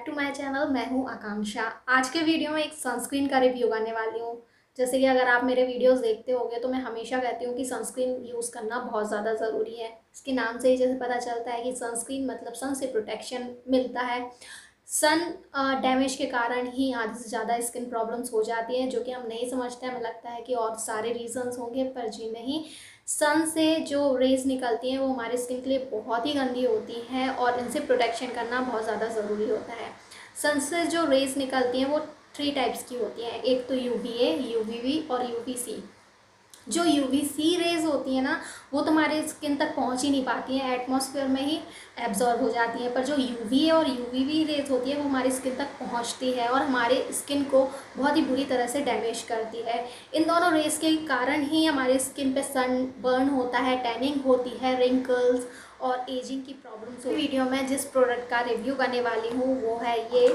Back to my channel मैं हूँ आकांक्षा। आज के वीडियो में एक सनस्क्रीन का रिव्यू करने वाली हूँ। जैसे कि अगर आप मेरे वीडियोस देखते होंगे तो मैं हमेशा कहती हूँ कि सनस्क्रीन यूज़ करना बहुत ज़्यादा ज़रूरी है। इसके नाम से ही जैसे पता चलता है कि सनस्क्रीन मतलब सन से प्रोटेक्शन मिलता है। सन डैमेज के कारण ही आधे से ज़्यादा स्किन प्रॉब्लम्स हो जाती हैं, जो कि हम नहीं समझते। हमें लगता है कि और सारे रीजंस होंगे, पर जी नहीं। सन से जो रेज़ निकलती हैं, वो हमारे स्किन के लिए बहुत ही गंदी होती हैं और इनसे प्रोटेक्शन करना बहुत ज़्यादा ज़रूरी होता है। सन से जो रेज़ निकलती हैं, वो थ्री टाइप्स की होती हैं, एक तो U V A U V B और यू वी सी जो यू वी सी रेज़ होती है ना, वो तुम्हारे स्किन तक पहुँच ही नहीं पाती हैं एटमॉस्फेयर में ही एब्जॉर्ब हो जाती हैं। पर जो यू वी और यू वी वी रेज़ होती है, वो हमारी स्किन तक पहुँचती है और हमारे स्किन को बहुत ही बुरी तरह से डैमेज करती है। इन दोनों रेज़ के कारण ही हमारे स्किन पे सन बर्न होता है टैनिंग होती है रिंकल्स और एजिंग की प्रॉब्लम्स वीडियो में जिस प्रोडक्ट का रिव्यू करने वाली हूँ, वो है ये।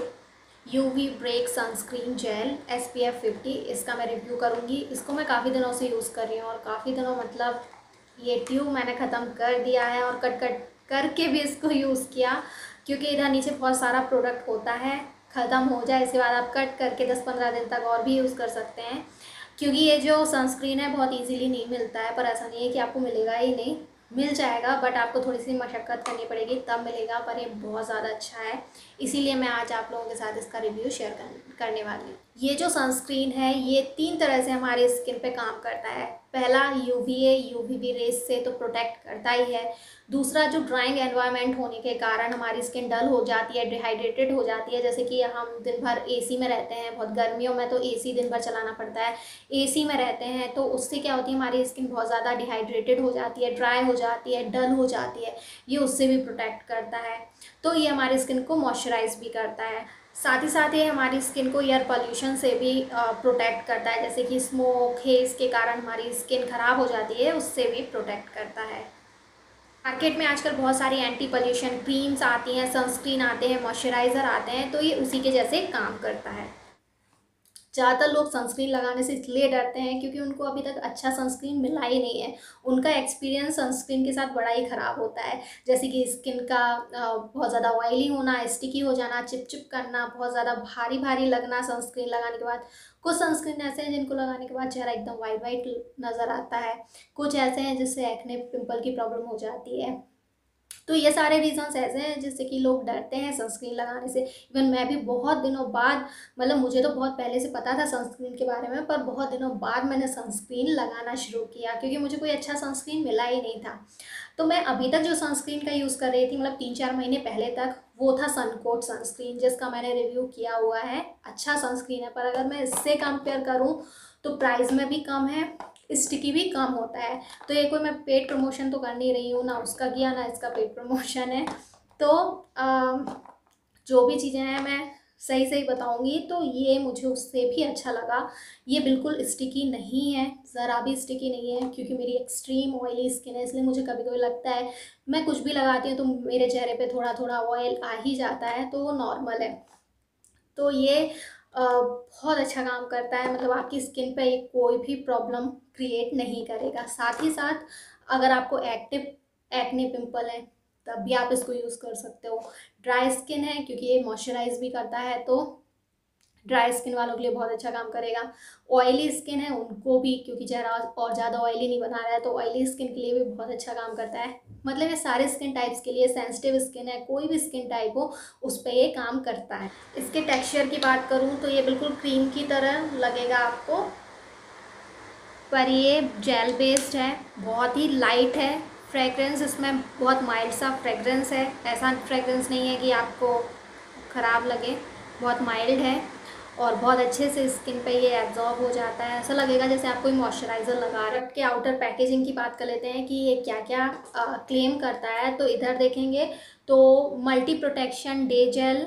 U V break sunscreen gel S P F fifty इसका मैं रिव्यू करूँगी। इसको मैं काफ़ी दिनों से यूज़ कर रही हूँ और काफ़ी दिनों मतलब ये ट्यूब मैंने ख़त्म कर दिया है और कट कट करके भी इसको यूज़ किया, क्योंकि इधर नीचे बहुत सारा प्रोडक्ट होता है, ख़त्म हो जाए, इसके बाद आप कट करके दस पंद्रह दिन तक और भी यूज़ कर सकते हैं। क्योंकि ये जो सनस्क्रीन है, बहुत इजीली नहीं मिलता है, पर ऐसा नहीं है कि आपको मिलेगा ही नहीं। मिल जाएगा बट आपको थोड़ी सी मशक्क़त करनी पड़ेगी तब मिलेगा पर ये बहुत ज़्यादा अच्छा है। इसीलिए मैं आज आप लोगों के साथ इसका रिव्यू शेयर कर, करने वाली हूँ। ये जो सनस्क्रीन है ये तीन तरह से हमारे स्किन पे काम करता है। पहला U V A U V B rays से तो प्रोटेक्ट करता ही है। दूसरा जो ड्राइंग एनवायरनमेंट होने के कारण हमारी स्किन डल हो जाती है डिहाइड्रेटेड हो जाती है। जैसे कि हम दिन भर एसी में रहते हैं, बहुत गर्मियों में तो एसी दिन भर चलाना पड़ता है। एसी में रहते हैं तो उससे क्या होती है, हमारी स्किन बहुत ज़्यादा डिहाइड्रेटेड हो जाती है ड्राई हो जाती है डल हो जाती है। ये उससे भी प्रोटेक्ट करता है। तो ये हमारी स्किन को मॉइस्चराइज भी करता है। साथ ही साथ ये हमारी स्किन को एयर पॉल्यूशन से भी प्रोटेक्ट करता है। जैसे कि स्मोक हेज के कारण हमारी स्किन ख़राब हो जाती है, उससे भी प्रोटेक्ट करता है। मार्केट में आजकल बहुत सारी एंटी पॉल्यूशन क्रीम्स आती हैं सनस्क्रीन आते हैं मॉइस्चराइज़र आते हैं तो ये उसी के जैसे काम करता है। ज़्यादातर लोग सनस्क्रीन लगाने से इसलिए डरते हैं क्योंकि उनको अभी तक अच्छा सनस्क्रीन मिला ही नहीं है। उनका एक्सपीरियंस सनस्क्रीन के साथ बड़ा ही ख़राब होता है। जैसे कि स्किन का बहुत ज़्यादा ऑयली होना स्टिकी हो जाना, चिपचिप करना, बहुत ज़्यादा भारी भारी लगना सनस्क्रीन लगाने के बाद। कुछ सनस्क्रीन ऐसे हैं जिनको लगाने के बाद चेहरा एकदम वाइट वाइट नज़र आता है। कुछ ऐसे हैं जिससे एक्ने पिंपल की प्रॉब्लम हो जाती है। तो ये सारे रीज़न्स ऐसे हैं जिससे कि लोग डरते हैं सनस्क्रीन लगाने से. इवन मैं भी बहुत दिनों बाद मतलब मुझे तो बहुत पहले से पता था सनस्क्रीन के बारे में, पर बहुत दिनों बाद मैंने सनस्क्रीन लगाना शुरू किया क्योंकि मुझे कोई अच्छा सनस्क्रीन मिला ही नहीं था. तो मैं अभी तक जो सनस्क्रीन का यूज़ कर रही थी मतलब तीन चार महीने पहले तक, वो था सनकोट सनस्क्रीन जिसका मैंने रिव्यू किया हुआ है. अच्छा सनस्क्रीन है, पर अगर मैं इससे कंपेयर करूँ तो प्राइस में भी कम है स्टिकी भी कम होता है। तो ये कोई मैं पेड प्रमोशन तो कर नहीं रही हूँ ना उसका किया ना इसका पेड प्रमोशन है। तो आ, जो भी चीज़ें हैं मैं सही सही बताऊँगी तो ये मुझे उससे भी अच्छा लगा। ये बिल्कुल स्टिकी नहीं है ज़रा भी स्टिकी नहीं है क्योंकि मेरी एक्सट्रीम ऑयली स्किन है इसलिए मुझे कभी कभी लगता है मैं कुछ भी लगाती हूँ तो मेरे चेहरे पे थोड़ा थोड़ा ऑयल आ ही जाता है तो वो नॉर्मल है। तो ये बहुत अच्छा काम करता है मतलब आपकी स्किन पर कोई भी प्रॉब्लम क्रिएट नहीं करेगा। साथ ही साथ, अगर आपको एक्टिव एक्ने पिंपल है, तब भी आप इसको यूज़ कर सकते हो। ड्राई स्किन है, क्योंकि ये मॉइस्चराइज भी करता है तो ड्राई स्किन वालों के लिए बहुत अच्छा काम करेगा। ऑयली स्किन है, उनको भी, क्योंकि चेहरा और ज़्यादा ऑयली नहीं बना रहा है तो ऑयली स्किन के लिए भी बहुत अच्छा काम करता है। मतलब ये सारे स्किन टाइप्स के लिए, सेंसिटिव स्किन है, कोई भी स्किन टाइप हो, उस पर ये काम करता है। इसके टेक्सचर की बात करूँ तो ये बिल्कुल क्रीम की तरह लगेगा आपको। पर ये जेल बेस्ड है, बहुत ही लाइट है। फ्रेगरेंस इसमें बहुत माइल्ड सा फ्रेगरेंस है। ऐसा फ्रेगरेंस नहीं है कि आपको ख़राब लगे, बहुत माइल्ड है। और बहुत अच्छे से स्किन पे ये एब्जॉर्ब हो जाता है। ऐसा लगेगा जैसे आप कोई मॉइस्चराइज़र लगा रहे हैं। के आउटर पैकेजिंग की बात कर लेते हैं कि ये क्या क्या क्लेम करता है। तो इधर देखेंगे तो multi protection day gel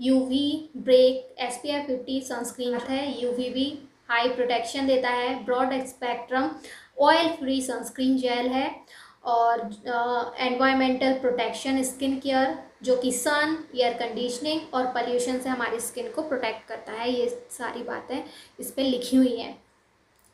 UV break S P F fifty sunscreen है U V B high protection देता है। Broad spectrum oil free sunscreen gel है। और एनवायरमेंटल प्रोटेक्शन स्किन केयर जो कि सन एयर कंडीशनिंग और पॉल्यूशन से हमारी स्किन को प्रोटेक्ट करता है, ये सारी बातें इस पर लिखी हुई हैं।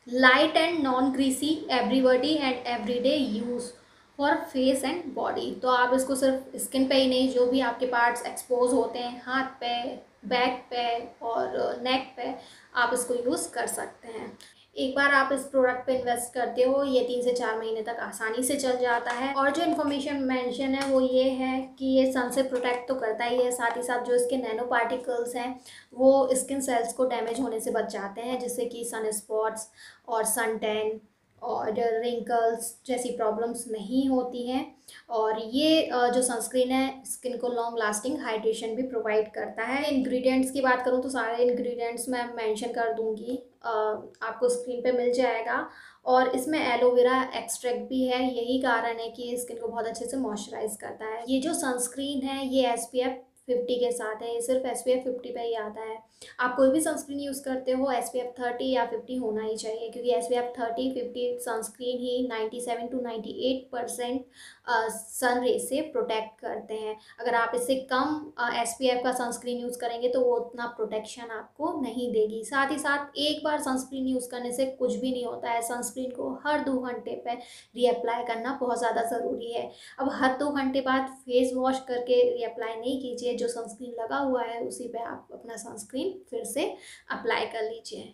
Light and non greasy everybody and everyday use for face and body तो आप इसको सिर्फ़ स्किन पे ही नहीं, जो भी आपके पार्ट्स एक्सपोज होते हैं, हाथ पे बैक पे और नेक पे, आप इसको यूज़ कर सकते हैं। एक बार आप इस प्रोडक्ट पे इन्वेस्ट करते हो, ये तीन से चार महीने तक आसानी से चल जाता है। और जो इन्फॉर्मेशन मेंशन है, वो ये है कि ये सन से प्रोटेक्ट तो करता ही है, साथ ही साथ जो इसके नैनो पार्टिकल्स हैं, वो स्किन सेल्स को डैमेज होने से बच जाते हैं जिससे कि सन स्पॉट्स और सन टैन और रिंकल्स जैसी प्रॉब्लम्स नहीं होती हैं। और ये जो सनस्क्रीन है स्किन को लॉन्ग लास्टिंग हाइड्रेशन भी प्रोवाइड करता है। इंग्रेडिएंट्स की बात करूँ तो सारे इंग्रेडिएंट्स मैं मेंशन कर दूँगी। आपको स्क्रीन पे मिल जाएगा। और इसमें एलोवेरा एक्सट्रैक्ट भी है। यही कारण है कि स्किन को बहुत अच्छे से मॉइस्चराइज करता है। ये जो सनस्क्रीन है, ये एसपीएफ फिफ्टी के साथ है, ये सिर्फ़ एस पी एफ़ फिफ्टी पर ही आता है। आप कोई भी सनस्क्रीन यूज़ करते हो एस पी एफ़ थर्टी या फिफ्टी होना ही चाहिए, क्योंकि S P F thirty fifty sunscreen he ninety seven to ninety eight percent sun ray से प्रोटेक्ट करते हैं। अगर आप इससे कम एस पी एफ़ का सनस्क्रीन यूज़ करेंगे तो वो उतना प्रोटेक्शन आपको नहीं देगी। साथ ही साथ एक बार सनस्क्रीन यूज़ करने से कुछ भी नहीं होता है सनस्क्रीन को हर दो घंटे पर रीअप्लाई करना बहुत ज़्यादा ज़रूरी है। अब हर दो घंटे बाद फेस वॉश करके रीअप्लाई नहीं कीजिए जो सनस्क्रीन लगा हुआ है, उसी पे आप अपना सनस्क्रीन फिर से अप्लाई कर लीजिए।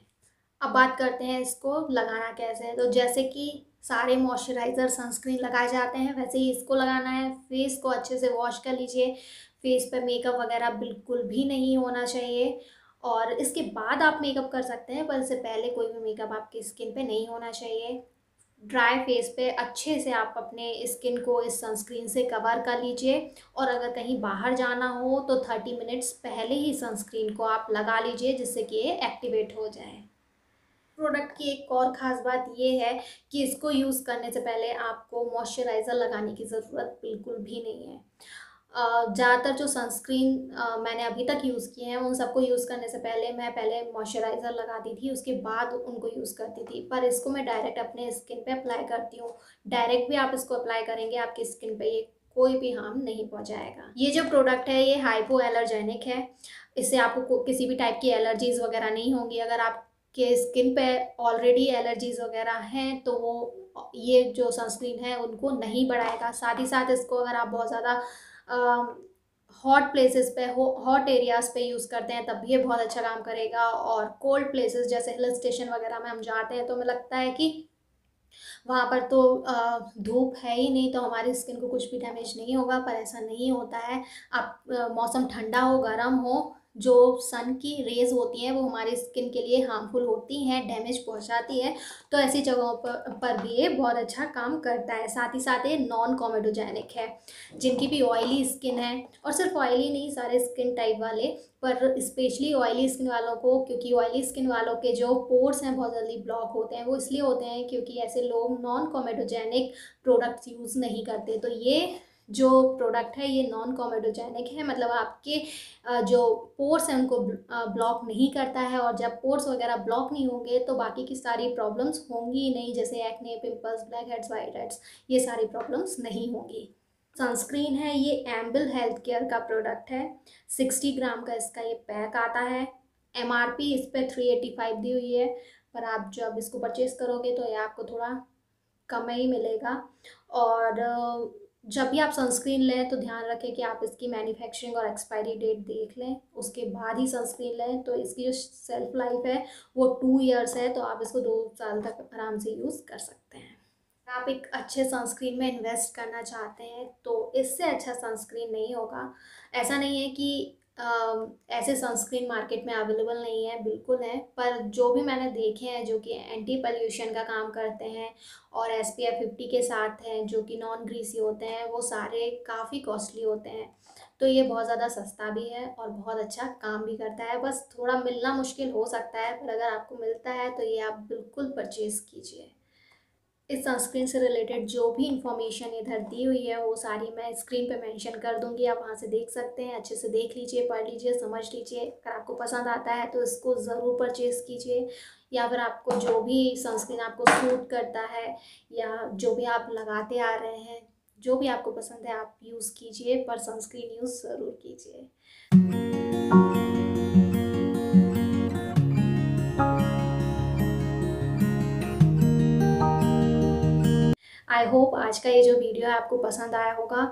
अब बात करते हैं इसको लगाना कैसे है। तो जैसे कि सारे मॉइस्चराइज़र सनस्क्रीन लगाए जाते हैं, वैसे ही इसको लगाना है। फेस को अच्छे से वॉश कर लीजिए। फेस पर मेकअप वगैरह बिल्कुल भी नहीं होना चाहिए। और इसके बाद आप मेकअप कर सकते हैं, पर इससे पहले कोई भी मेकअप आपकी स्किन पे नहीं होना चाहिए। ड्राई फेस पे अच्छे से आप अपने स्किन को इस सनस्क्रीन से कवर कर लीजिए। और अगर कहीं बाहर जाना हो तो थर्टी मिनट्स पहले ही सनस्क्रीन को आप लगा लीजिए, जिससे कि ये एक्टिवेट हो जाए। प्रोडक्ट की एक और ख़ास बात ये है कि इसको यूज़ करने से पहले आपको मॉइस्चराइज़र लगाने की ज़रूरत बिल्कुल भी नहीं है। ज़्यादातर जो सनस्क्रीन मैंने अभी तक यूज़ किए हैं, उन सबको यूज़ करने से पहले मैं पहले मॉइस्चराइज़र लगाती थी, उसके बाद उनको यूज़ करती थी। पर इसको मैं डायरेक्ट अपने स्किन पे अप्लाई करती हूँ। डायरेक्ट भी आप इसको अप्लाई करेंगे, आपकी स्किन पे ये कोई भी हार्म नहीं पहुँचाएगा। ये जो प्रोडक्ट है, ये हाइपो एलर्जेनिक है। इससे आपको किसी भी टाइप की एलर्जीज़ वगैरह नहीं होंगी। अगर आपके स्किन पे ऑलरेडी एलर्जीज़ वगैरह हैं तो वो, ये जो सनस्क्रीन है, उनको नहीं बढ़ाएगा। साथ ही साथ इसको अगर आप बहुत ज़्यादा हॉट प्लेसेस पे हॉट एरियाज़ पे यूज़ करते हैं, तब भी ये बहुत अच्छा काम करेगा। और कोल्ड प्लेसेस जैसे हिल स्टेशन वगैरह में हम जाते हैं तो हमें लगता है कि वहाँ पर तो धूप है ही नहीं तो हमारी स्किन को कुछ भी डैमेज नहीं होगा, पर ऐसा नहीं होता है। आप मौसम ठंडा हो, गर्म हो जो सन की रेज़ होती हैं, वो हमारी स्किन के लिए हार्मफुल होती हैं डैमेज पहुंचाती है। तो ऐसी जगहों पर पर भी ये बहुत अच्छा काम करता है। साथ ही साथ ये नॉन कॉमेडोजेनिक है, जिनकी भी ऑयली स्किन है। और सिर्फ़ ऑयली नहीं, सारे स्किन टाइप वाले, पर स्पेशली ऑयली स्किन वालों को, क्योंकि ऑयली स्किन वालों के जो पोर्स हैं, बहुत जल्दी ब्लॉक होते हैं। वो इसलिए होते हैं क्योंकि ऐसे लोग नॉन कॉमेडोजेनिक प्रोडक्ट्स यूज़ नहीं करते। तो ये जो प्रोडक्ट है, ये नॉन कॉमेडोजेनिक है मतलब आपके जो पोर्स हैं, उनको ब्लॉक नहीं करता है और जब पोर्स वगैरह ब्लॉक नहीं होंगे तो बाकी की सारी प्रॉब्लम्स होंगी ही नहीं, जैसे acne pimples black heads white heads ये सारी प्रॉब्लम्स नहीं होंगी। सनस्क्रीन है, ये एम्बल हेल्थ केयर का प्रोडक्ट है सिक्सटी ग्राम का इसका ये पैक आता है। एम आर पी इस पर थ्री एटी फाइव दी हुई है, पर आप जब इसको परचेज़ करोगे तो ये आपको थोड़ा कम ही मिलेगा। और जब भी आप सनस्क्रीन लें तो ध्यान रखें कि आप इसकी मैन्युफैक्चरिंग और एक्सपायरी डेट देख लें। उसके बाद ही सनस्क्रीन लें। तो इसकी जो सेल्फ लाइफ है, वो टू इयर्स है तो आप इसको दो साल तक आराम से यूज़ कर सकते हैं। आप एक अच्छे सनस्क्रीन में इन्वेस्ट करना चाहते हैं तो इससे अच्छा सनस्क्रीन नहीं होगा। ऐसा नहीं है कि ऐसे सनस्क्रीन मार्केट में अवेलेबल नहीं है, बिल्कुल है, पर जो भी मैंने देखे हैं, जो कि एंटी पल्यूशन का काम करते हैं और एस पी एफ़ फिफ्टी के साथ हैं, जो कि नॉन ग्रीसी होते हैं, वो सारे काफ़ी कॉस्टली होते हैं। तो ये बहुत ज़्यादा सस्ता भी है और बहुत अच्छा काम भी करता है। बस थोड़ा मिलना मुश्किल हो सकता है, पर अगर आपको मिलता है तो ये आप बिल्कुल परचेज़ कीजिए। इस सनस्क्रीन से रिलेटेड जो भी इंफॉर्मेशन इधर दी हुई है, वो सारी मैं स्क्रीन पे मेंशन कर दूँगी। आप वहाँ से देख सकते हैं, अच्छे से देख लीजिए, पढ़ लीजिए, समझ लीजिए। अगर आपको पसंद आता है तो इसको ज़रूर परचेज़ कीजिए। या फिर आपको जो भी सनस्क्रीन आपको सूट करता है, या जो भी आप लगाते आ रहे हैं, जो भी आपको पसंद है, आप यूज़ कीजिए, पर सनस्क्रीन यूज़ ज़रूर कीजिए। आई होप आज का ये जो वीडियो है आपको पसंद आया होगा।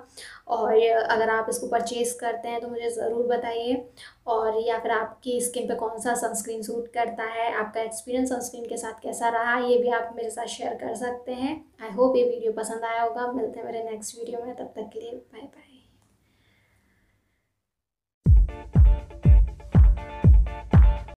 और अगर आप इसको परचेज़ करते हैं तो मुझे ज़रूर बताइए। और या फिर आपकी स्किन पे कौन सा सनस्क्रीन सूट करता है, आपका एक्सपीरियंस सनस्क्रीन के साथ कैसा रहा, ये भी आप मेरे साथ शेयर कर सकते हैं। आई होप ये वीडियो पसंद आया होगा। मिलते हैं मेरे नेक्स्ट वीडियो में। तब तक के लिए बाय बाय